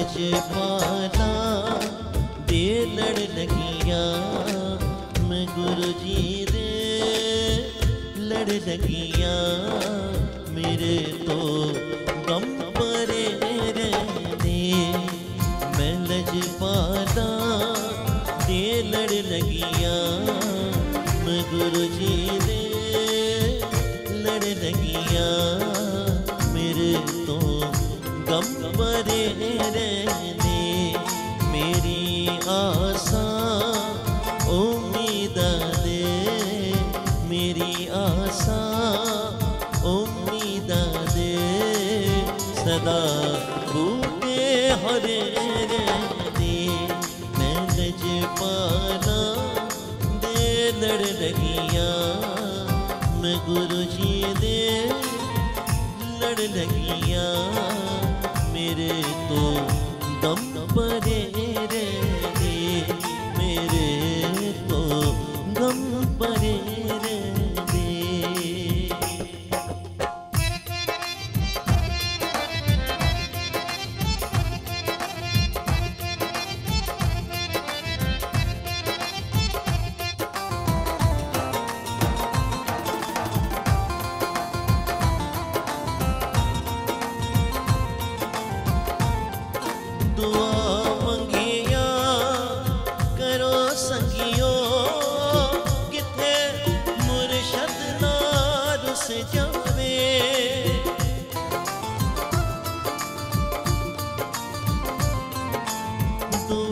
ब्रजमाला बेलड़ लगिया, मैं गुरु जी रे। लड़ लगिया, मेरे तो गम परे रहने मैं गुरु जी रे। लड़ लगिया, मेरे तो गम लड़ लगिया मैं गुरु जी दे लड़ लगिया मेरे तो दम परे रे मेरे तो दम परे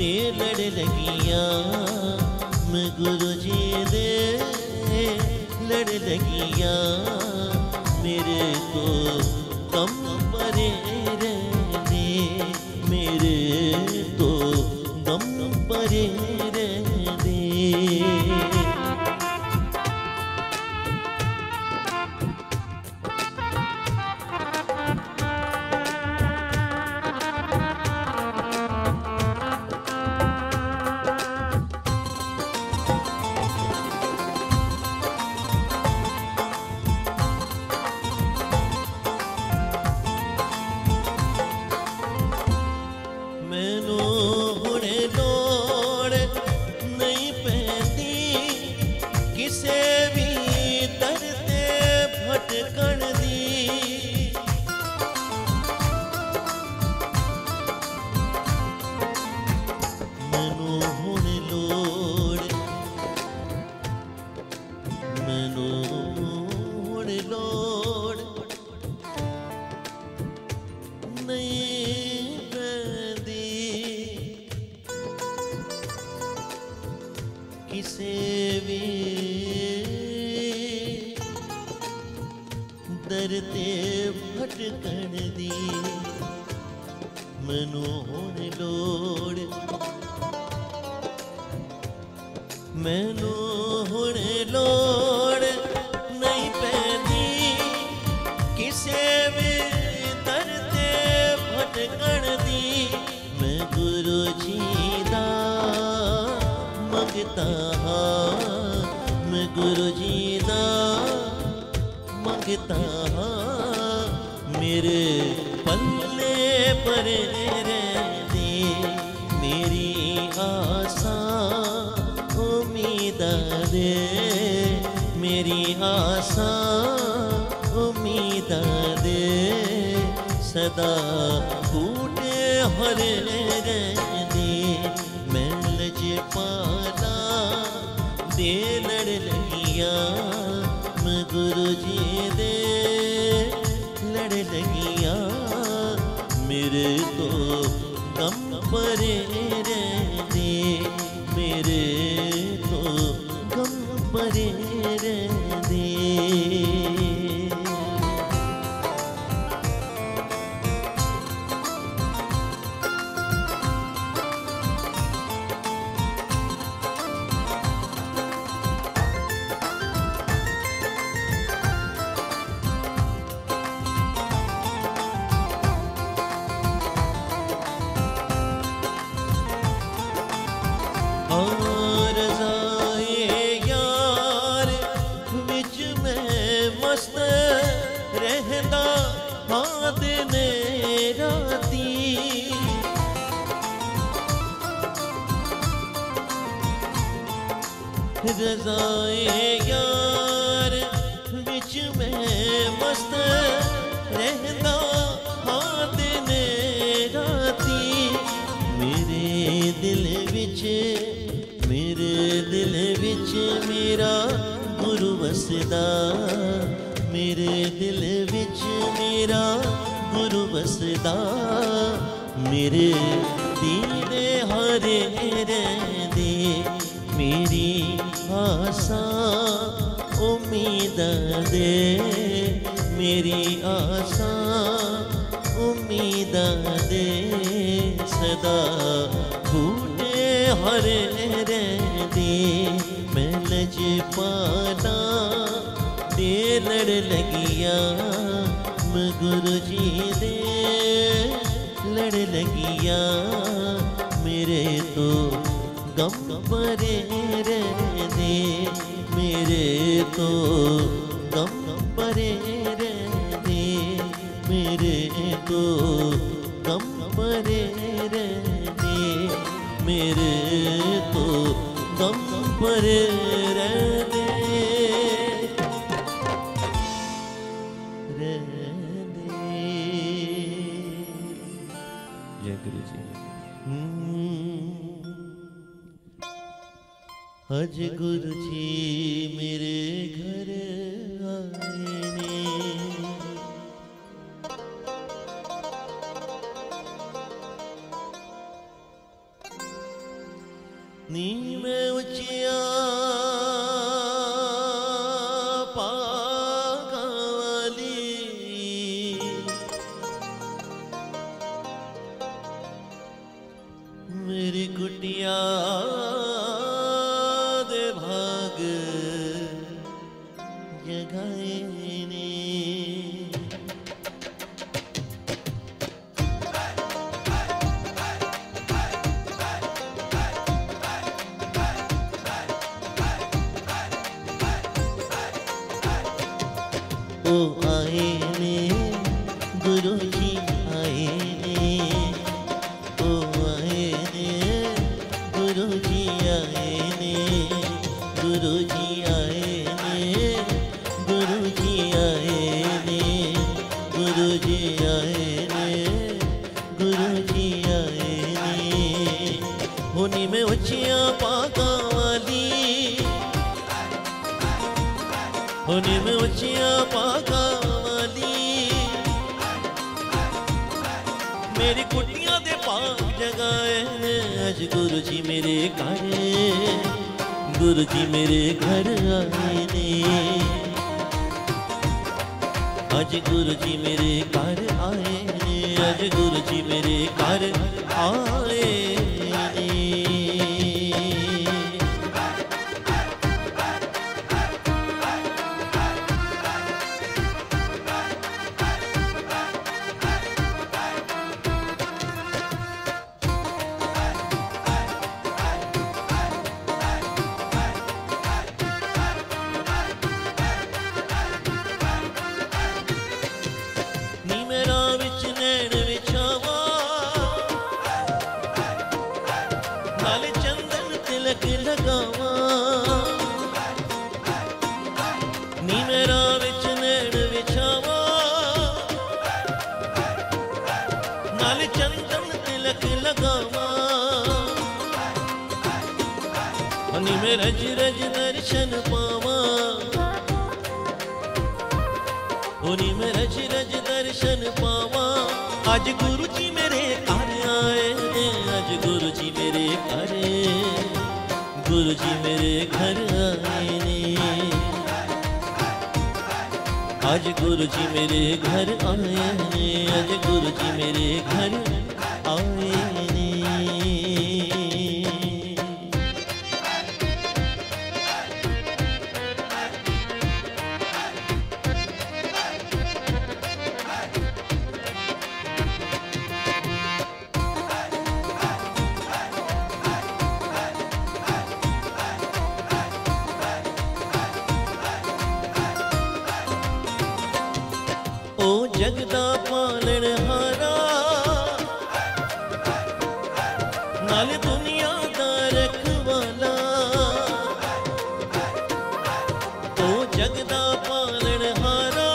से लड़ लगिया। मैं गुरु जी दे लड़ लगिया। मेरे को कम परे रहने मेरे को कम परे तरते भटकण दी। मनो हुण लोड़। मैनू हुण लोड़ नहीं पैदी किसे भी तरते भटकण दी। मैं गुरु जी दा मंगता हाँ। मैं गुरु जी दा रखता मेरे पल्ले पर रहती मेरी आशा उम्मीद दे, मेरी आशा उम्मीद दे। सदा टूटे हर रहती, मैं लज पाला दे लड़ लिया गुरु जी दे लड़ लगिया मेरे तो कम परे रे रजाए यार, बिच में मस्त रहना हाँ दिन राती। मेरे दिल विच मेरे दिल विच मेरा गुरु वसदा। मेरे दिल विच मेरा गुरु वसदा। मेरे दीने हरे रहंदे मेरी आशा, उम्मीद दे। मेरी आशा, उम्मीद दे। सदा बूटे हरे दे। मैं लज पाना दे लड़ लगिया गुरु जी दे लड़ लगिया, मेरे तो गम परे रहने मेरे तो गम परे रहने मेरे तो गम परे रहने मेरे तो गम परे रहने जय गुरु जी अज गुरु जी मेरे घर ओ आए ने गुरु जी आए ने ओ आए ने गुरु जी आए ने गुरु जी आए ने गुरु जी आए ने गुरु जी आए ने गुरु जी आए ने होनी में उचिया पाका होनी में उचिया पाका वाली मेरी कुटिया दे पाक जगाए ने अज गुरु जी मेरे घर गुरु जी मेरे घर आए ने अज गुरु जी मेरे घर आए ने अज गुरु जी मेरे ਤਿਲਕ ਲਗਾਵਾ। ਨੀ ਮੇਰਾ ਵਿੱਚ ਨੈਣ ਵਿਛਾਵਾ। ਨਾਲ ਚੰਦਨ ਤਿਲਕ ਲਗਾਵਾਂ। ਨੀ ਮੈਂ ਰਜ ਰਜ ਦਰਸ਼ਨ ਪਾਵਾਂ। ਹੋਣੀ ਮੈਂ ਰਜ ਰਜ ਦਰਸ਼ਨ ਪਾਵਾਂ। ਅੱਜ ਗੁਰੂ ਜੀ गुरु जी मेरे घर आए ने आज गुरु जी मेरे घर आए ने आज गुरु जी मेरे घर ਜਗ ਦਾ ਪਾਲਣ ਹਾਰਾ।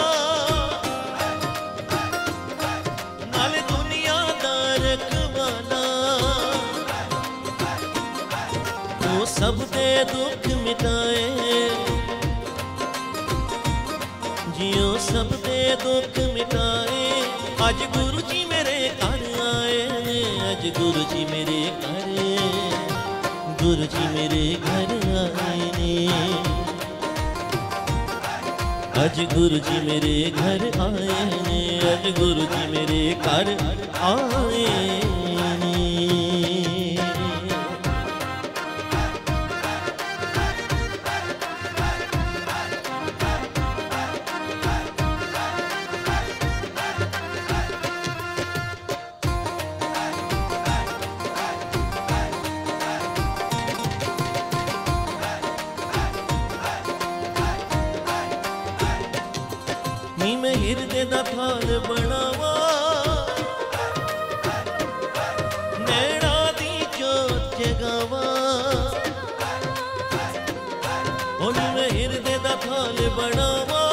ਨਾਲ ਦੁਨੀਆ ਦਾ ਰਖਵਾਲਾ ਉਹ ਸਭ ਦੇ ਦੁੱਖ ਮਿਟਾਏ। ਜਿਉ ਸਭ ਦੇ ਦੁੱਖ ਮਿਟਾਏ। ਅੱਜ ਗੁਰੂ ਜੀ ਮੇਰੇ ਘਰ ਆਏ ਨੇ ਅੱਜ ਗੁਰੂ ਜੀ ਮੇਰੇ ਘਰ ਗੁਰੂ ਜੀ ਮੇਰੇ ਘਰ ਆਏ। आज गुरु जी मेरे घर आए हैं आज गुरु जी मेरे घर आए ਹਿਰਦੇ ਦਾ ਥਾਲ ਬਣਾਵਾ। ਨੈਣਾ ਦੀ ਜੋਤ ਜਗਾਵਾ ਉਹ ਨੀ ਮੈਂ ਹਿਰਦੇ ਦਾ ਥਾਲ ਬਣਾਵਾ।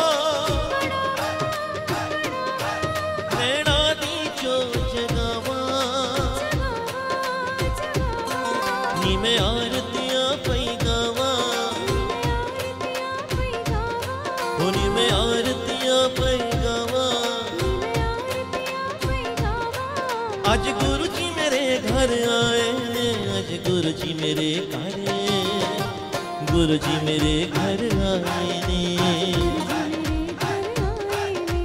ਨੈਣਾ ਦੀ ਜੋਤ ਜਗਾਵਾ ਨੀ ਮੈਂ ਆਰਤੀਆਂ मेरे घर गुरु जी मेरे घर आए ने।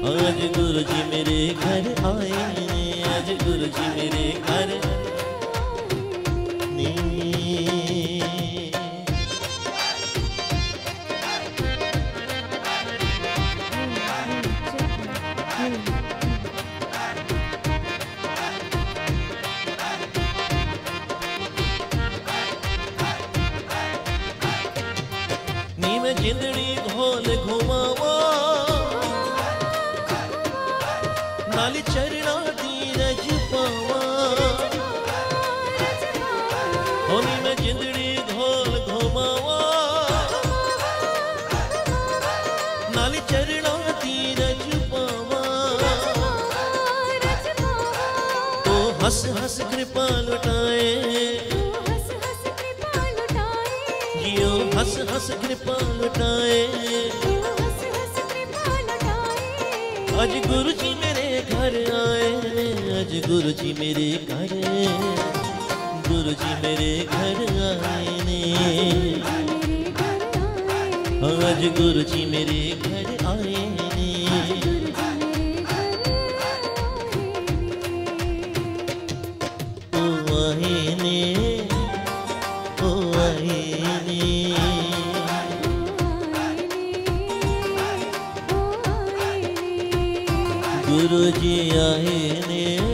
आज गुरु जी मेरे घर आए ने। आज गुरु जी मेरे घर नी। हिंदड़ी घोल घुमावा। नाली चरणा धीरज पावा। होनी में जिंदड़ी घोल घुमावा। नाली चरणा पावा। तो हस हंस कृपा लुटाए। हंस कृपा लगाए अज गुरु जी मेरे घर आए अज गुरु जी मेरे घर गुरु जी मेरे घर आए। ने अज गुरु जी मेरे घर गुरु जी आए ने